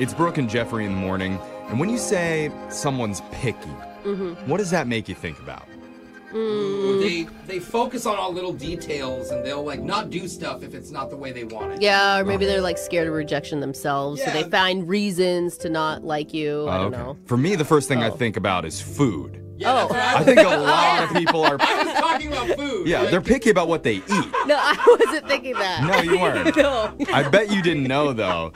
It's Brooke and Jeffrey in the morning. And when you say someone's picky, mm-hmm. what does that make you think about? Mm. They they focus on all little details and they'll like not do stuff if it's not the way they want it. Yeah, or maybe they're like scared of rejection themselves, so they find reasons to not like you. I Oh, don't know. For me, the first thing I Oh. think about is food. Yeah, that's what oh. I think a lot of people are. I was talking about food. Yeah, like- they're picky about what they eat. No, I wasn't thinking that. No, you weren't. no. I bet you didn't know though.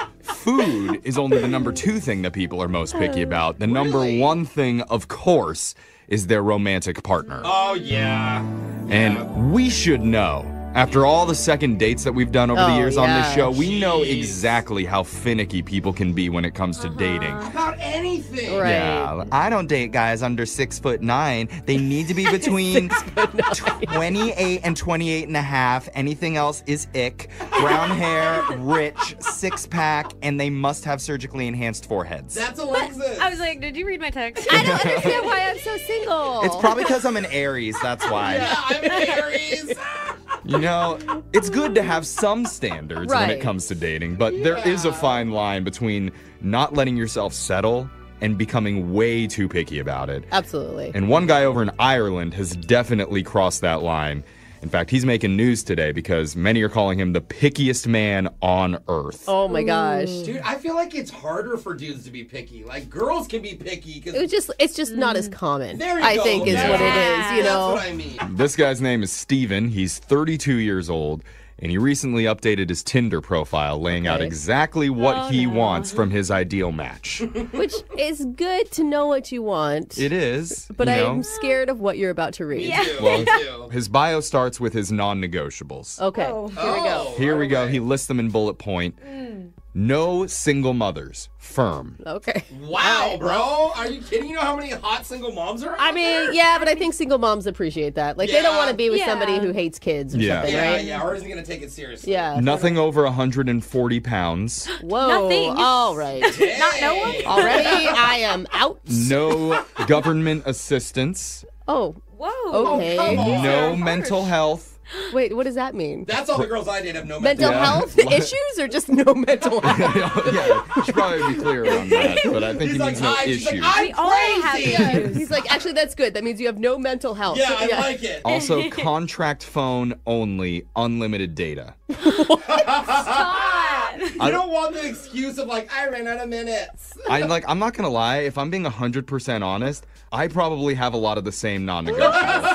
Food is only the number two thing that people are most picky oh. about. The number Really? one thing, of course, is their romantic partner. Oh yeah. And we should know. After all the second dates that we've done over the Oh, years on this yeah. show, we know exactly how finicky people can be when it comes to uh-huh. dating. About anything. Right. Yeah, I don't date guys under six foot nine. They need to be between 28 and 28 and a half. Anything else is ick. Brown hair, rich, six pack, and they must have surgically enhanced foreheads. That's Alexis. I was like, did you read my text? I don't understand why I'm so single. it's probably because I'm an Aries, that's why. yeah, I'm an Aries. You know, it's good to have some standards when it comes to dating, but there is a fine line between not letting yourself settle and becoming way too picky about it. Absolutely. And one guy over in Ireland has definitely crossed that line. In fact, he's making news today because many are calling him the pickiest man on earth. Oh my gosh. Dude, I feel like it's harder for dudes to be picky. Like girls can be picky because was just it's just not as common. there you I go. think is what it is, you That's know. what I mean. This guy's name is Steven. He's 32 years old, and he recently updated his Tinder profile, laying out exactly what Oh, he no. wants from his ideal match. Which is good to know what you want. it is. but. I'm scared of what you're about to read. Yeah. Well. His bio starts with his non negotiables. Okay. Oh. Here we go. Here we go. He lists them in bullet point. Hmm. No single mothers. Firm. Okay. Wow, bro. Are you kidding? You know how many hot single moms are? I out mean, there? yeah, but I think single moms appreciate that. Like they don't Yeah. want to be with Yeah. somebody who hates kids or Yeah. something, Yeah, right? yeah. Or isn't gonna take it seriously? Yeah. Nothing over 140 pounds. Whoa. Nothing. All right. Not no one? Already I am out. No government assistance. Oh, Whoa. Okay. Oh, come on. No mental health. Wait, what does that mean? That's all the girls I date have no Mental Yeah. health issues or just no mental health? yeah, should probably be clear on that, but I think He's he like, means no I, she's issues. like, I'm We all have issues. He's like, actually, that's good. That means you have no mental health. Yeah, I like it. also, contract phone only, unlimited data. God. You don't want the excuse of like I ran out of minutes. I like. I'm not gonna lie. If I'm being 100% honest, I probably have a lot of the same non-negotiables.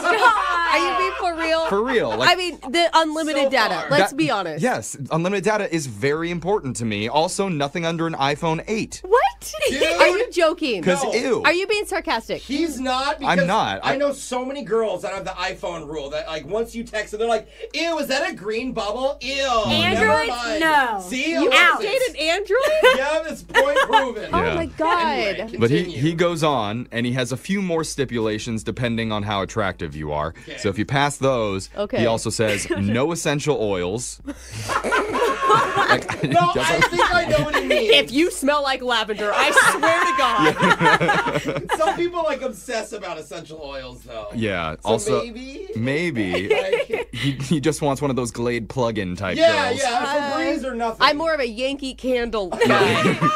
Are you being for real? For real. Like, I mean, the unlimited So data. far. Let's that- be honest. Yes, unlimited data is very important to me. Also, nothing under an iPhone 8. What? Dude. Are you joking? Because No. ew. Are you being sarcastic? He's not. I'm not. I, I- know so many girls that have the iPhone rule that like once you text them, they're like, "Ew, is that a green bubble? Ew." never Androids? mind." No. See, You Alexis. dated Android? Yeah, it's point proven. Oh yeah. Oh my god. Anyway, But he, Continue. he goes on and he has a few more stipulations depending on how attractive you are. Okay. So if you pass those, Okay. he also says no essential oils. Like, No, I doesn't- think I know what he means. If you smell like lavender, I swear to God. Some people like obsess about essential oils, though. yeah. So also, maybe. maybe Like, he, he just wants one of those Glade plug-in type yeah, girls. yeah. Febreze uh, or nothing. I'm more of a Yankee Candle guy.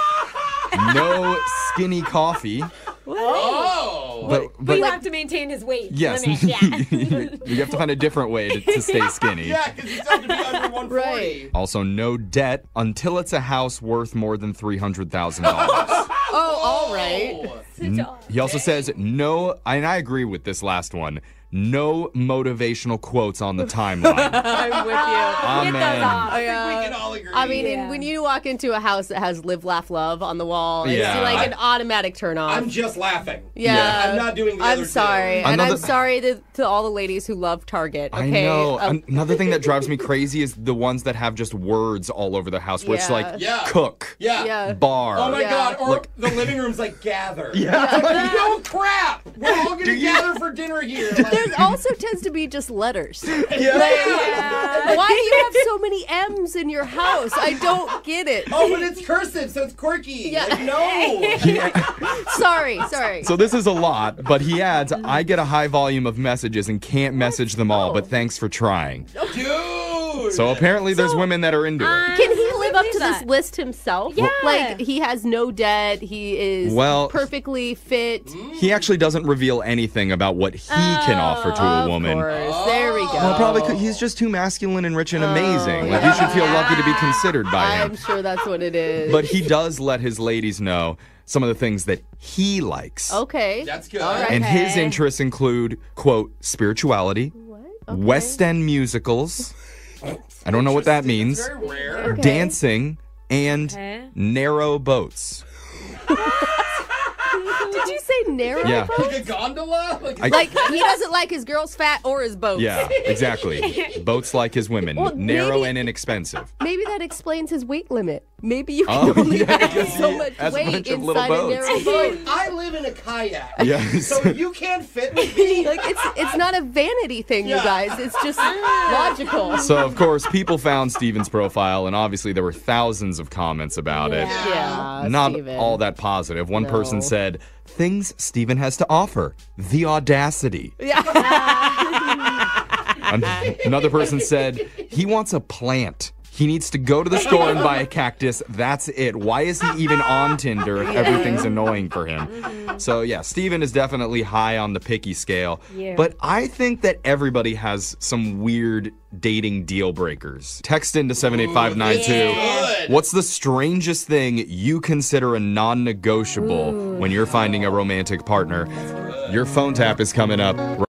No skinny coffee. Oh. But, But but you have to maintain his weight. yes, Limit. Yeah. you have to find a different way to, to stay skinny. yeah, because you still have to be under 140. Right. Also, no debt until it's a house worth more than three hundred thousand dollars. oh, all right. N- He also says no, and I agree with this last one. No motivational quotes on the timeline. I'm with you. Get Amen. those off. I Yeah. think we can all agree. I mean, Yeah. and when you walk into a house that has "Live, Laugh, Love" on the wall, Yeah. it's like an automatic turn off. I'm just laughing. yeah. I'm not doing the I'm other two. sorry, and I'm sorry to, to all the ladies who love Target. I Okay. know. Um, Another thing that drives me crazy is the ones that have just words all over the house, where it's Yeah. like Yeah. cook, Yeah. yeah. bar. Oh my Yeah. god, or Look- the living room's like gather. Yeah. It's like, no crap! We're all gonna gather for dinner here. Like, There's also tends to be just letters. yeah. Why do you have so many M's in your house? I don't get it. Oh, but it's cursive, so it's quirky. Yeah. Like, no. Sorry, sorry. So this is a lot, but he adds, I get a high volume of messages and can't message them all, but oh. thanks for trying. Dude. So apparently there's women that are into it. Can he live up to believe this list himself. Yeah. Like he has no debt. He is Well- perfectly fit. He actually doesn't reveal anything about what he can offer to a oh, woman. course. There we go. Well, probably 'cause he's just too masculine and rich and oh, amazing. Like, you should feel lucky to be considered by him. I'm sure that's what it is. But he does let his ladies know some of the things that he likes. okay. That's good. All right. And his interests include, quote, spirituality, What? West End musicals. I don't know what that means. Very rare. Dancing and Okay. narrow boats. Did you say narrow? Yeah. boat? Like a gondola? Like, I- Like he doesn't like his girls fat or his boats. Yeah, exactly. Boats like his women, Well, narrow maybe- and inexpensive. Maybe that explains his weight limit. Maybe you Oh, can only yeah, have so much has a weight bunch of little inside a boats. narrow boat. I live in a kayak. Yes. So you can't fit with me. Like it's it's not a vanity thing, you guys. It's just logical. So, of course, people found Steven's profile, and obviously there were thousands of comments about it. Yeah, Not Steven. all that positive. One person said, Things Steven has to offer. The audacity. Yeah. Another person said, He wants a plant. He needs to go to the store and buy a cactus. That's it. Why is he even on Tinder if everything's annoying for him? Mm-hmm. So, yeah, Steven is definitely high on the picky scale. Yeah. But I think that everybody has some weird dating deal breakers. Text into 78592. Good. What's the strangest thing you consider a non negotiable when you're finding a romantic partner? Your phone tap is coming up